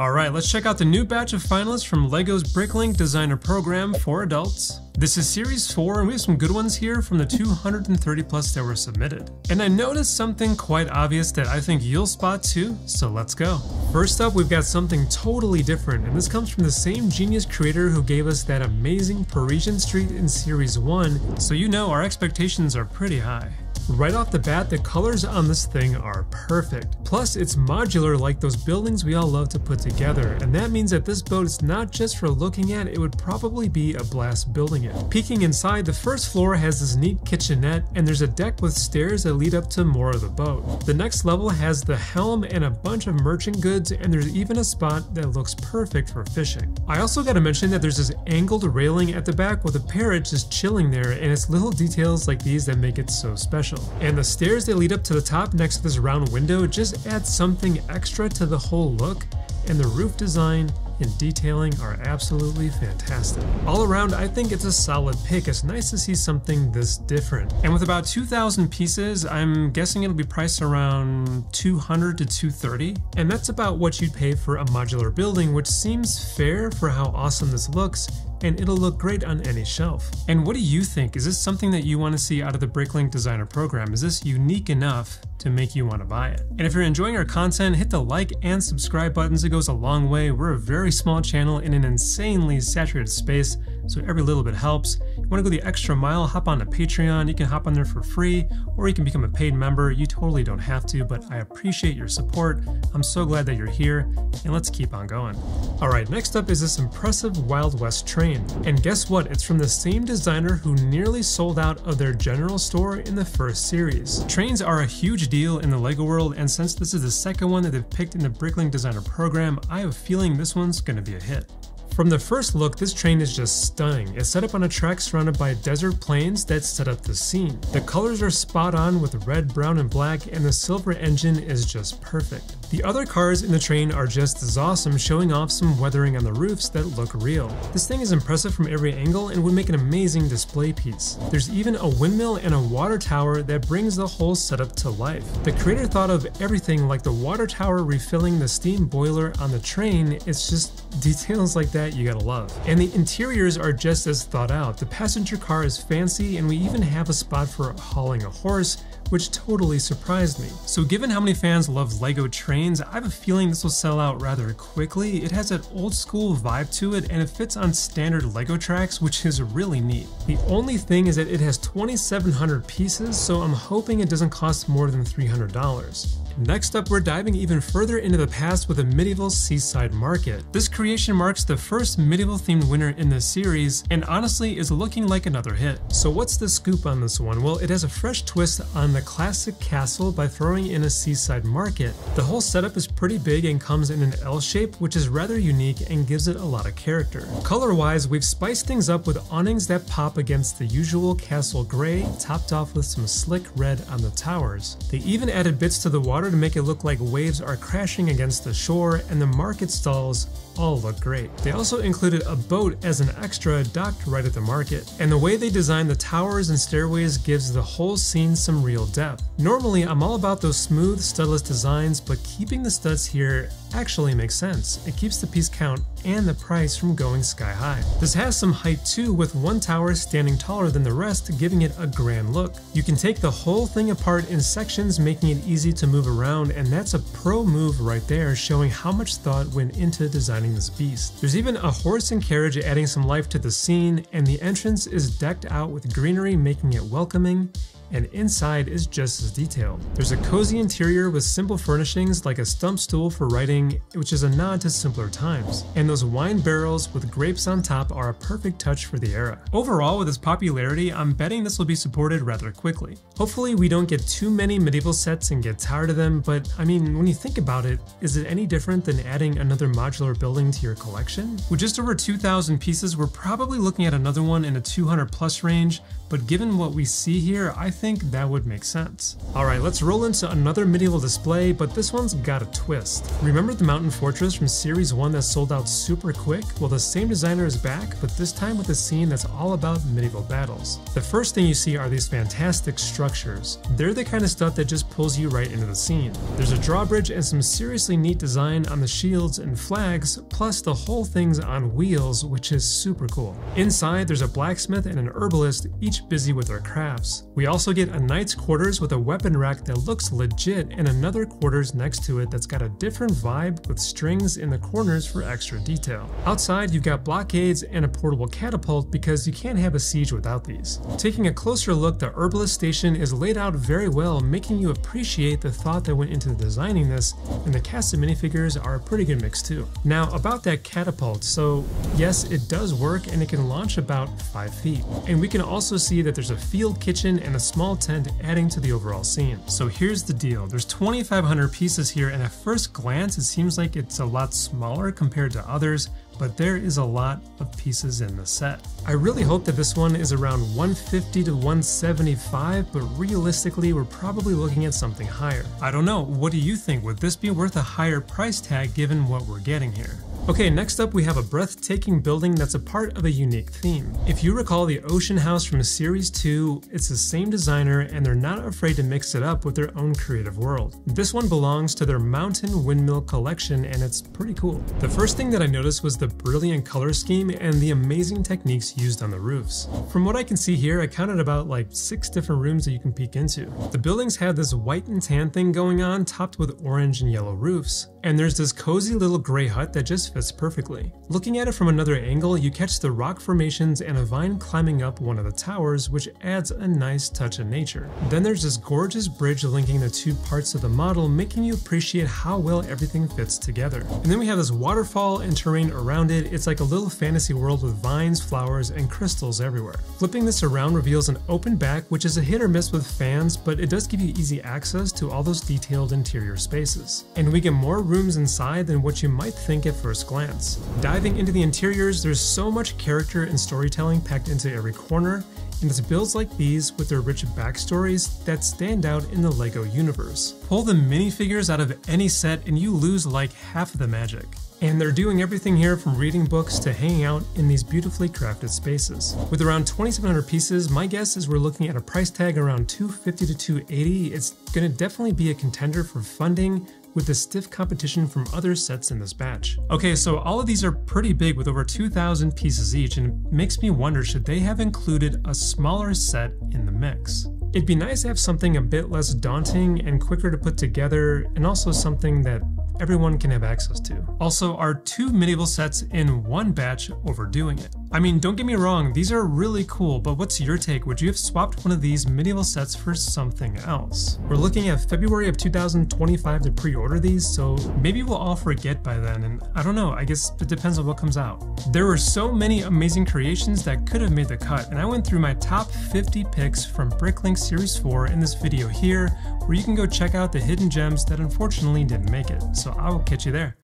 Alright, let's check out the new batch of finalists from LEGO's Bricklink Designer Program for adults. This is Series 4 and we have some good ones here from the 230 plus that were submitted. And I noticed something quite obvious that I think you'll spot too, so let's go. First up, we've got something totally different, and this comes from the same genius creator who gave us that amazing Parisian Street in Series 1, so you know our expectations are pretty high. Right off the bat, the colors on this thing are perfect. Plus, it's modular like those buildings we all love to put together, and that means that this boat is not just for looking at, it would probably be a blast building it. Peeking inside, the first floor has this neat kitchenette, and there's a deck with stairs that lead up to more of the boat. The next level has the helm and a bunch of merchant goods, and there's even a spot that looks perfect for fishing. I also gotta mention that there's this angled railing at the back with a parrot just chilling there, and it's little details like these that make it so special special. And the stairs that lead up to the top next to this round window just add something extra to the whole look, and the roof design and detailing are absolutely fantastic. All around, I think it's a solid pick. It's nice to see something this different. And with about 2,000 pieces, I'm guessing it'll be priced around 200 to 230. And that's about what you'd pay for a modular building, which seems fair for how awesome this looks and it'll look great on any shelf. And what do you think? Is this something that you want to see out of the Bricklink Designer program? Is this unique enough to make you want to buy it? And if you're enjoying our content, hit the like and subscribe buttons. It goes a long way. We're a very small channel in an insanely saturated space, so every little bit helps. You want to go the extra mile, hop on to Patreon. You can hop on there for free, or you can become a paid member. You totally don't have to, but I appreciate your support. I'm so glad that you're here, and let's keep on going. All right, next up is this impressive Wild West train. And guess what? It's from the same designer who nearly sold out of their general store in the first series. Trains are a huge deal in the LEGO world, and since this is the second one that they've picked in the Bricklink Designer program, I have a feeling this one's gonna be a hit. From the first look, this train is just stunning. It's set up on a track surrounded by desert plains that set up the scene. The colors are spot on with red, brown, and black, and the silver engine is just perfect. The other cars in the train are just as awesome, showing off some weathering on the roofs that look real. This thing is impressive from every angle and would make an amazing display piece. There's even a windmill and a water tower that brings the whole setup to life. The creator thought of everything like the water tower refilling the steam boiler on the train, it's just details like that you gotta love. And the interiors are just as thought out. The passenger car is fancy and we even have a spot for hauling a horse, which totally surprised me. So given how many fans love LEGO trains, I have a feeling this will sell out rather quickly. It has that old school vibe to it and it fits on standard LEGO tracks, which is really neat. The only thing is that it has 2,700 pieces, so I'm hoping it doesn't cost more than $300. Next up, we're diving even further into the past with a medieval seaside market. This creation marks the first medieval themed winner in the series, and honestly is looking like another hit. So what's the scoop on this one? Well, it has a fresh twist on the classic castle by throwing in a seaside market. The whole setup is pretty big and comes in an L shape, which is rather unique and gives it a lot of character. Color-wise, we've spiced things up with awnings that pop against the usual castle gray, topped off with some slick red on the towers. They even added bits to the water water to make it look like waves are crashing against the shore, and the market stalls all look great. They also included a boat as an extra docked right at the market, and the way they designed the towers and stairways gives the whole scene some real depth. Normally, I'm all about those smooth, studless designs, but keeping the studs here actually makes sense. It keeps the piece count and the price from going sky high. This has some height too, with one tower standing taller than the rest, giving it a grand look. You can take the whole thing apart in sections, making it easy to move around, and that's a pro move right there, showing how much thought went into designing this beast. There's even a horse and carriage adding some life to the scene, and the entrance is decked out with greenery, making it welcoming and inside is just as detailed. There's a cozy interior with simple furnishings like a stump stool for writing, which is a nod to simpler times. And those wine barrels with grapes on top are a perfect touch for the era. Overall, with its popularity, I'm betting this will be supported rather quickly. Hopefully we don't get too many medieval sets and get tired of them, but I mean, when you think about it, is it any different than adding another modular building to your collection? With just over 2,000 pieces, we're probably looking at another one in a 200 plus range, but given what we see here, I think that would make sense. Alright, let's roll into another medieval display, but this one's got a twist. Remember the Mountain Fortress from Series 1 that sold out super quick? Well, the same designer is back, but this time with a scene that's all about medieval battles. The first thing you see are these fantastic structures. They're the kind of stuff that just pulls you right into the scene. There's a drawbridge and some seriously neat design on the shields and flags, plus the whole thing's on wheels, which is super cool. Inside, there's a blacksmith and an herbalist, each busy with their crafts. We also get a knight's quarters with a weapon rack that looks legit and another quarters next to it that's got a different vibe with strings in the corners for extra detail. Outside, you've got blockades and a portable catapult because you can't have a siege without these. Taking a closer look, the herbalist station is laid out very well, making you appreciate the thought that went into designing this, and the cast of minifigures are a pretty good mix too. Now, about that catapult, so yes, it does work and it can launch about 5 feet. And we can also see that there's a field kitchen and a small tent adding to the overall scene. So here's the deal, there's 2,500 pieces here and at first glance it seems like it's a lot smaller compared to others, but there is a lot of pieces in the set. I really hope that this one is around 150 to 175, but realistically we're probably looking at something higher. I don't know, what do you think? Would this be worth a higher price tag given what we're getting here? Okay, next up we have a breathtaking building that's a part of a unique theme. If you recall the Ocean House from Series 2, it's the same designer and they're not afraid to mix it up with their own creative world. This one belongs to their Mountain Windmill collection and it's pretty cool. The first thing that I noticed was the brilliant color scheme and the amazing techniques used on the roofs. From what I can see here, I counted about like six different rooms that you can peek into. The buildings have this white and tan thing going on topped with orange and yellow roofs. And there's this cozy little gray hut that just fits perfectly. Looking at it from another angle, you catch the rock formations and a vine climbing up one of the towers, which adds a nice touch of nature. Then there's this gorgeous bridge linking the two parts of the model, making you appreciate how well everything fits together. And then we have this waterfall and terrain around it. It's like a little fantasy world with vines, flowers, and crystals everywhere. Flipping this around reveals an open back, which is a hit or miss with fans, but it does give you easy access to all those detailed interior spaces. And we get more rooms inside than what you might think at first glance. Diving into the interiors, there's so much character and storytelling packed into every corner, and it's builds like these with their rich backstories that stand out in the LEGO universe. Pull the minifigures out of any set and you lose like half of the magic. And they're doing everything here from reading books to hanging out in these beautifully crafted spaces. With around 2,700 pieces, my guess is we're looking at a price tag around 250 to 280. It's gonna definitely be a contender for funding, with the stiff competition from other sets in this batch. Okay, so all of these are pretty big with over 2,000 pieces each, and it makes me wonder should they have included a smaller set in the mix? It'd be nice to have something a bit less daunting and quicker to put together, and also something that everyone can have access to. Also, are two medieval sets in one batch overdoing it? I mean, don't get me wrong, these are really cool, but what's your take? Would you have swapped one of these medieval sets for something else? We're looking at February of 2025 to pre-order these, so maybe we'll all forget by then, and I don't know, I guess it depends on what comes out. There were so many amazing creations that could have made the cut, and I went through my top 50 picks from Bricklink Series 4 in this video here, where you can go check out the hidden gems that unfortunately didn't make it, I will catch you there.